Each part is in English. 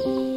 you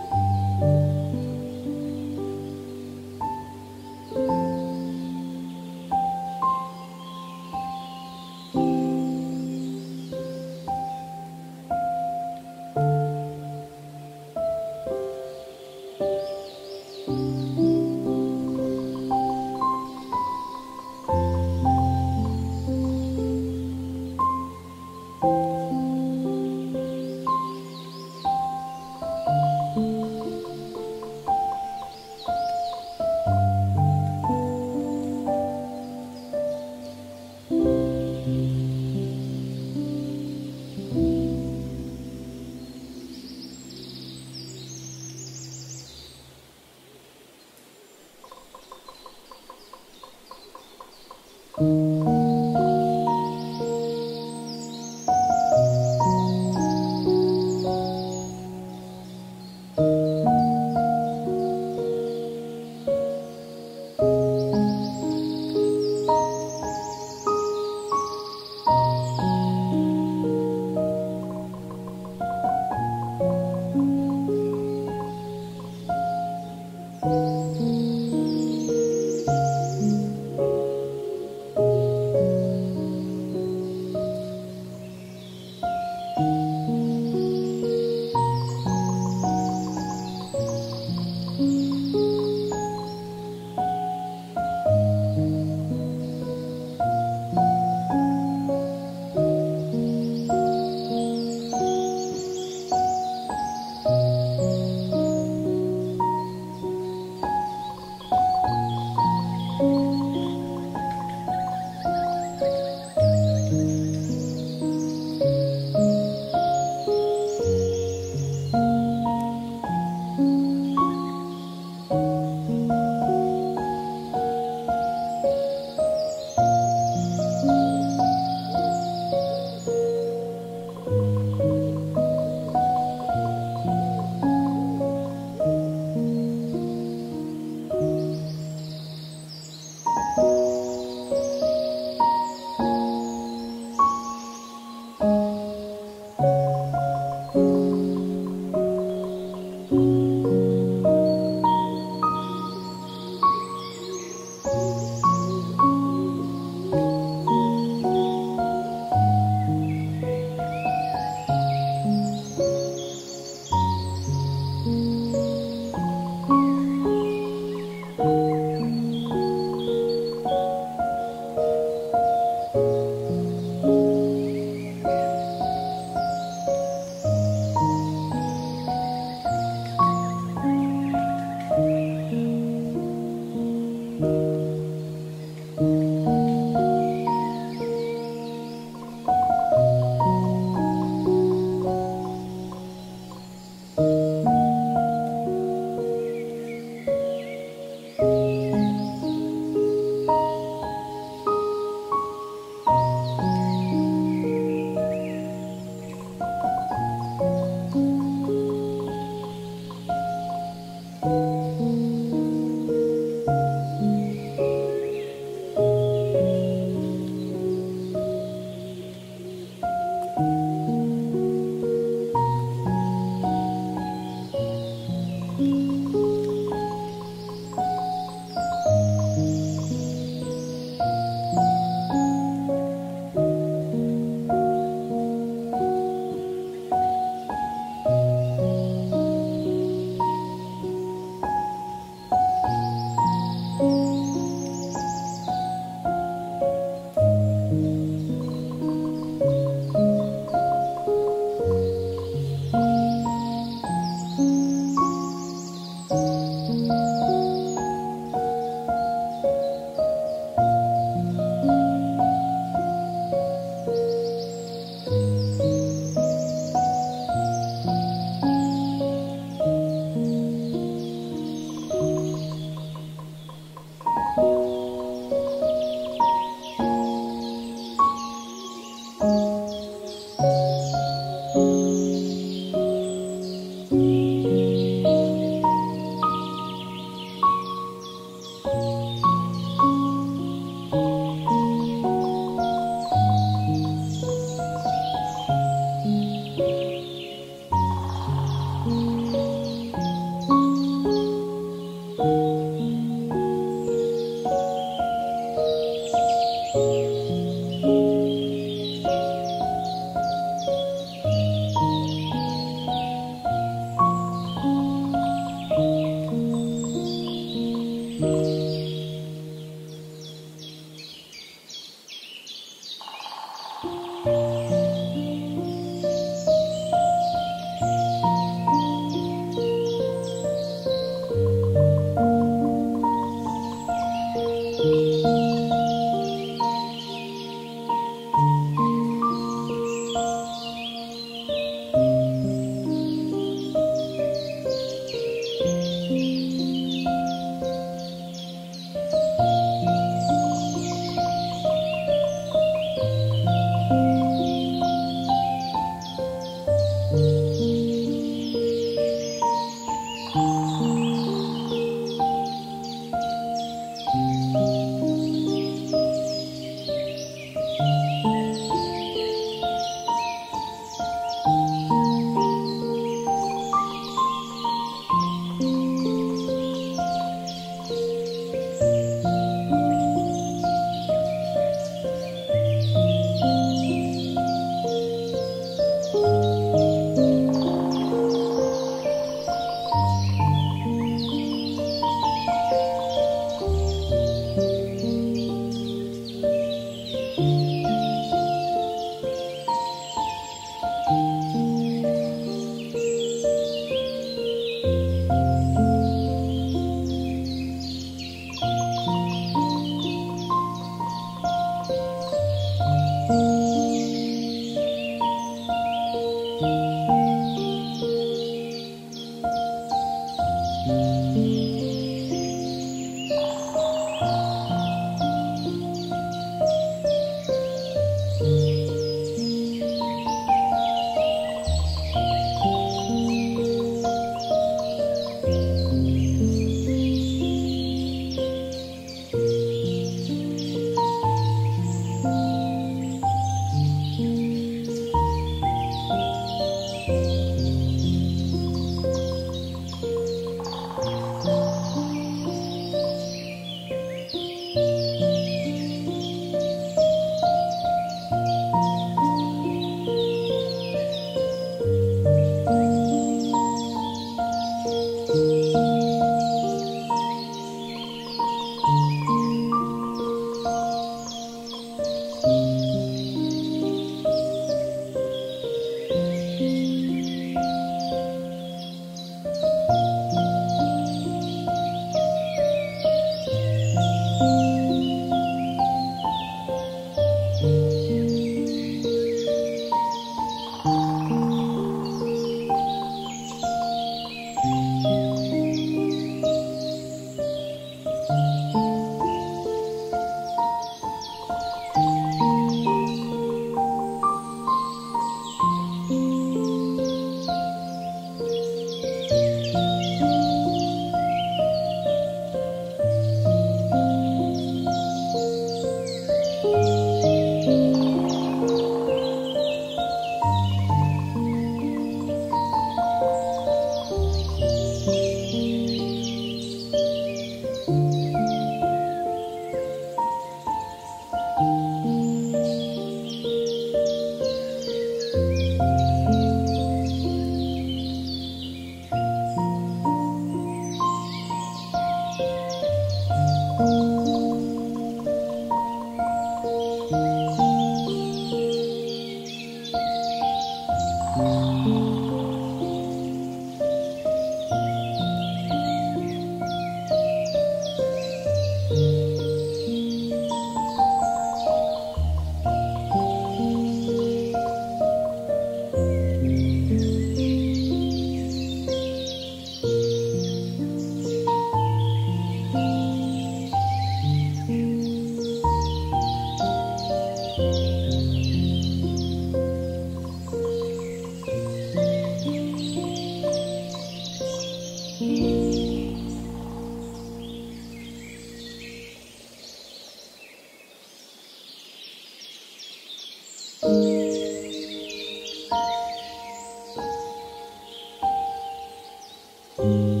Mm-hmm.